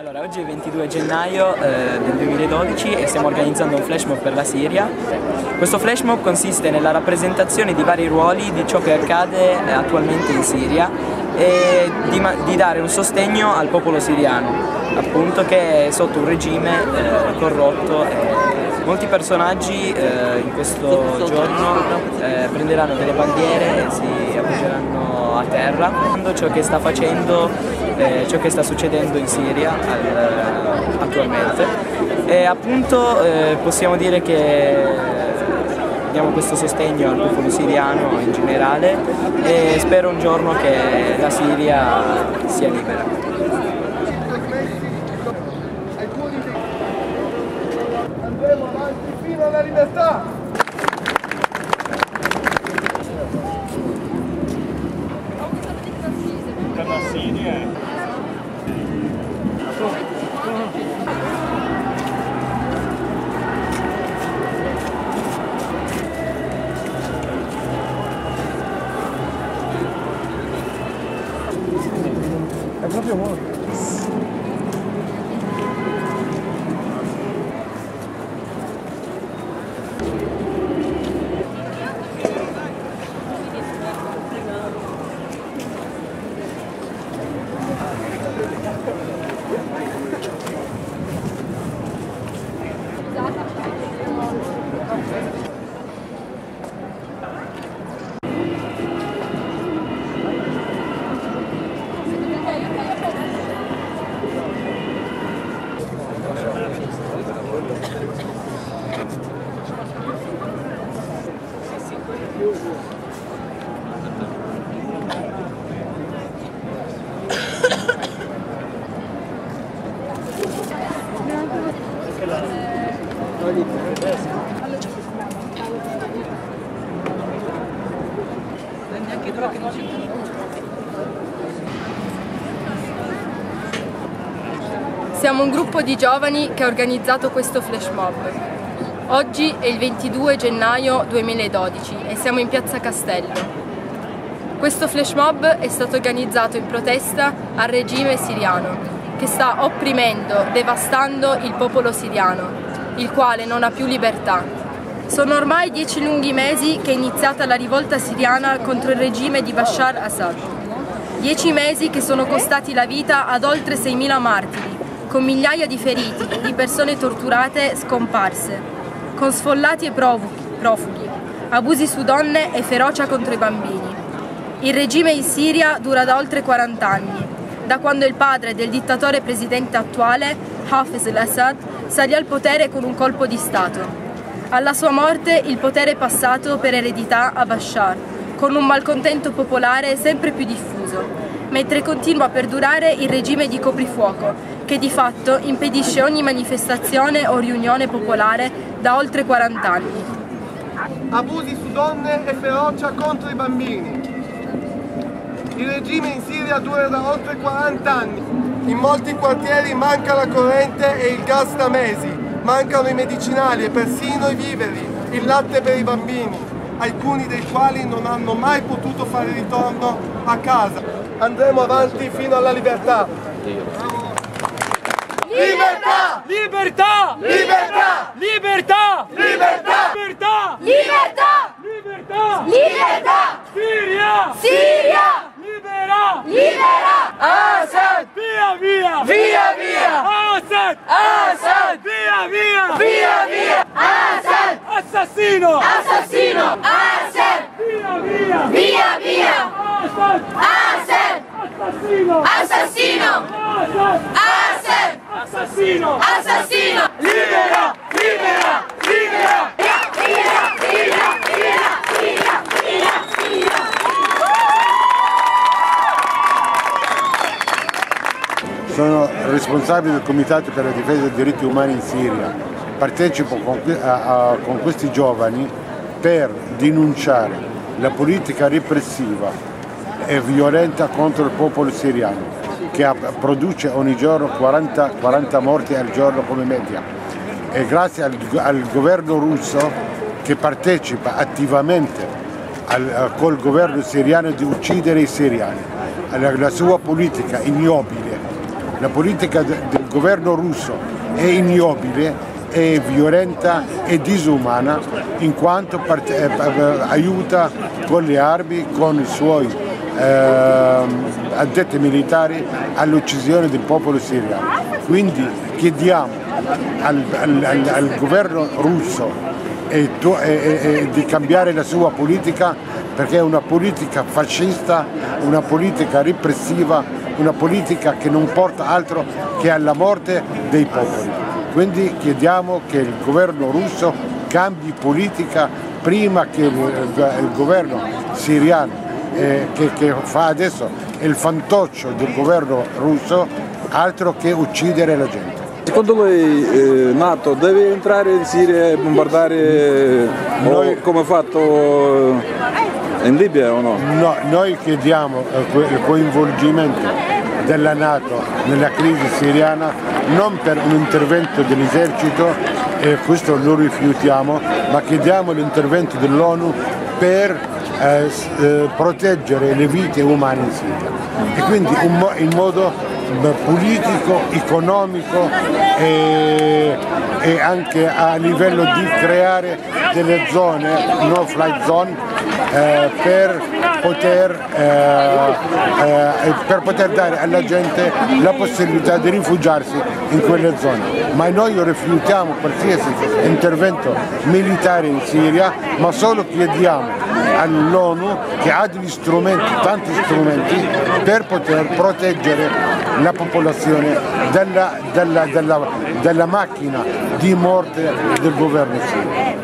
Allora, oggi è il 22 gennaio eh, del 2012 e stiamo organizzando un flash mob per la Siria. Questo flash mob consiste nella rappresentazione di vari ruoli di ciò che accade attualmente in Siria e di, di, dare un sostegno al popolo siriano, appunto che è sotto un regime eh, corrotto. Molti personaggi eh, in questo giorno eh, prenderanno delle bandiere e si appoggeranno a terra, ciò che sta facendo eh, ciò che sta succedendo in Siria al, attualmente e appunto eh, possiamo dire che diamo questo sostegno al popolo siriano in generale e spero un giorno che la Siria sia libera. la libertà! Canassini, eh? É proprio modo. Siria è proprio morto. Siamo un gruppo di giovani che ha organizzato questo flash mob. Oggi è il 22 gennaio 2012 e siamo in piazza Castello. Questo flash mob è stato organizzato in protesta al regime siriano che sta opprimendo, devastando il popolo siriano, il quale non ha più libertà. Sono ormai dieci lunghi mesi che è iniziata la rivolta siriana contro il regime di Bashar Assad. Dieci mesi che sono costati la vita ad oltre 6.000 martiri, con migliaia di feriti, di persone torturate scomparse, con sfollati e profughi, abusi su donne e ferocia contro i bambini. Il regime in Siria dura da oltre 40 anni da quando il padre del dittatore presidente attuale, Hafez al-Assad, salì al potere con un colpo di Stato. Alla sua morte il potere è passato per eredità a Bashar, con un malcontento popolare sempre più diffuso, mentre continua a perdurare il regime di coprifuoco, che di fatto impedisce ogni manifestazione o riunione popolare da oltre 40 anni. Abusi su donne e ferocia contro i bambini, il regime in Siria dura da oltre 40 anni. In molti quartieri manca la corrente e il gas da mesi, mancano i medicinali e persino i viveri, il latte per i bambini, alcuni dei quali non hanno mai potuto fare ritorno a casa. Andremo avanti fino alla libertà. Libertà! Libertà! Libertà! Libertà! Libertà! Libertà! Libertà! Libertà! Libertà! Siria! Siria! Libera! Libera! Assad! Via via! Via via! Assad! Assad! Vía, vía! Vía, vía! Assad! Assassino! Assassino! Assad! Vía, vía! Vía, vía! Assad! Assad! Assassino! Assassino! Assad! Assassino! Assassino! Responsabile del Comitato per la difesa dei diritti umani in Siria, partecipo con, a, a, con questi giovani per denunciare la politica repressiva e violenta contro il popolo siriano che produce ogni giorno 40, 40 morti al giorno come media. E grazie al, al governo russo che partecipa attivamente al, col governo siriano di uccidere i siriani, la, la sua politica ignobile La politica del governo russo è ignobile, è violenta e disumana in quanto eh, aiuta con le armi, con i suoi eh, addetti militari all'uccisione del popolo siriano. Quindi chiediamo al, al, al, al governo russo e, e, e, di cambiare la sua politica perché è una politica fascista, una politica repressiva, una politica che non porta altro che alla morte dei popoli. Quindi chiediamo che il governo russo cambi politica prima che il, il governo siriano eh, che, che fa adesso il fantoccio del governo russo altro che uccidere la gente. Secondo lei eh, Nato deve entrare in Siria e bombardare noi, come ha fatto in Libia o no? no noi chiediamo il coinvolgimento della Nato nella crisi siriana non per un intervento dell'esercito e questo lo rifiutiamo, ma chiediamo l'intervento dell'ONU per eh, eh, proteggere le vite umane in Siria e quindi un, in modo politico, economico e, e, anche a livello di creare delle zone, no flight zone, eh, per, poter, eh, eh, per poter dare alla gente la possibilità di rifugiarsi in quelle zone. Ma noi rifiutiamo qualsiasi intervento militare in Siria, ma solo chiediamo all'ONU che ha degli strumenti, tanti strumenti, per poter proteggere la popolazione dalla, dalla, dalla, dalla macchina di morte del governo sirio.